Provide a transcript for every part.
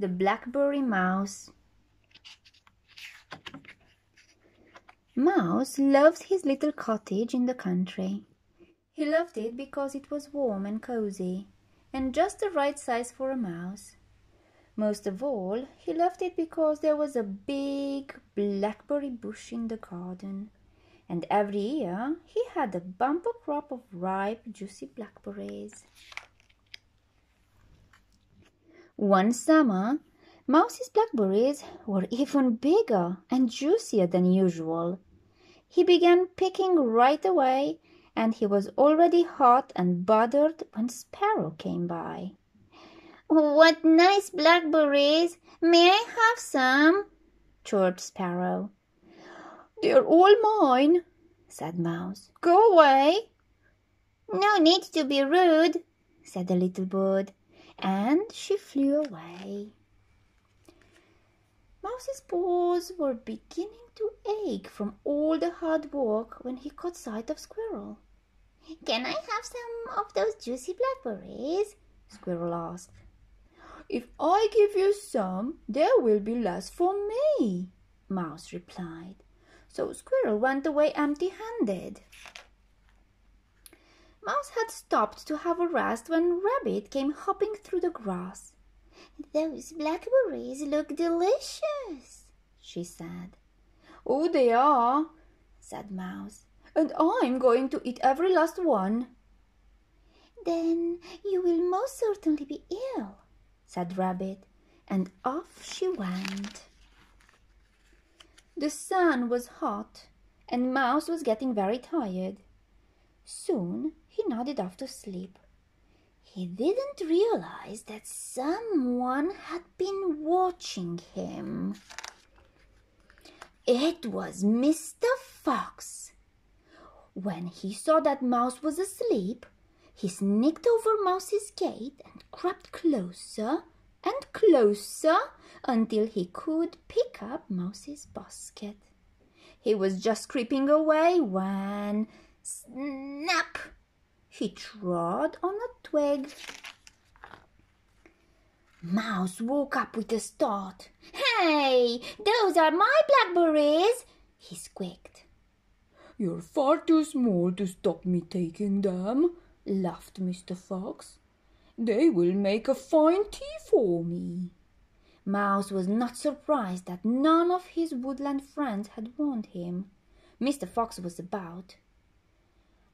The Blackberry Mouse Mouse loved his little cottage in the country. He loved it because it was warm and cozy, and just the right size for a mouse. Most of all, he loved it because there was a big blackberry bush in the garden, and every year he had a bumper crop of ripe, juicy blackberries. One summer, Mouse's blackberries were even bigger and juicier than usual. He began picking right away, and he was already hot and bothered when Sparrow came by. What nice blackberries! May I have some? chirped Sparrow. They're all mine, said Mouse. Go away. No need to be rude, said the little bird, and she flew away. Mouse's paws were beginning to ache from all the hard work when he caught sight of Squirrel. Can I have some of those juicy blackberries? Squirrel asked. If I give you some, there will be less for me, Mouse replied. So Squirrel went away empty handed. Mouse had stopped to have a rest when Rabbit came hopping through the grass. Those blackberries look delicious, she said. Oh, they are, said Mouse, and I'm going to eat every last one. Then you will most certainly be ill, said Rabbit, and off she went. The sun was hot, and Mouse was getting very tired. Soon he nodded off to sleep. He didn't realize that someone had been watching him. It was Mr. Fox. When he saw that Mouse was asleep, he sneaked over Mouse's gate and crept closer and closer until he could pick up Mouse's basket. He was just creeping away when snap! He trod on a twig. Mouse woke up with a start. Hey, those are my blackberries, he squeaked. You're far too small to stop me taking them, laughed Mr. Fox. They will make a fine tea for me. Mouse was not surprised that none of his woodland friends had warned him. Mr. Fox was about.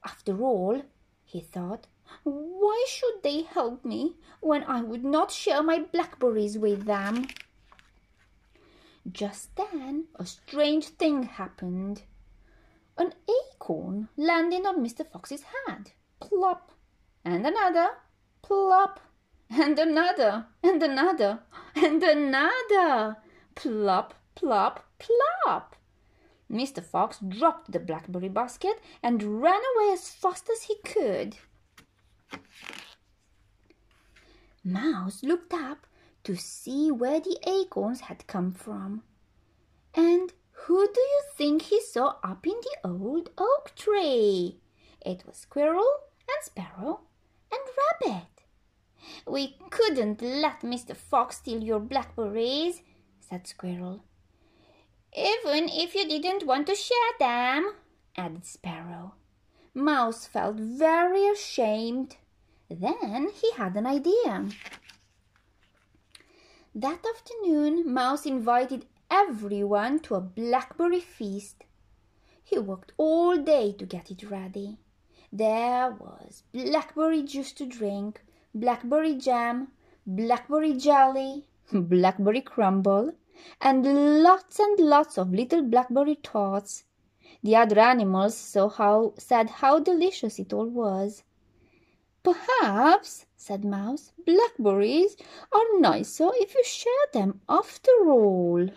After all, he thought. Why should they help me when I would not share my blackberries with them? Just then a strange thing happened. An acorn landed on Mr. Fox's head. Plop! And another. Plop! And another. And another. And another. Plop, plop, plop! Mr. Fox dropped the blackberry basket and ran away as fast as he could. Mouse looked up to see where the acorns had come from. And who do you think he saw up in the old oak tree? It was Squirrel and Sparrow and Rabbit. We couldn't let Mr. Fox steal your blackberries, said Squirrel. Even if you didn't want to share them, added Sparrow. Mouse felt very ashamed. Then he had an idea. That afternoon, Mouse invited everyone to a blackberry feast. He worked all day to get it ready. There was blackberry juice to drink, blackberry jam, blackberry jelly, blackberry crumble, and lots and lots of little blackberry tarts. The other animals saw how, said how delicious it all was. Perhaps, said Mouse, blackberries are nicer if you share them after all.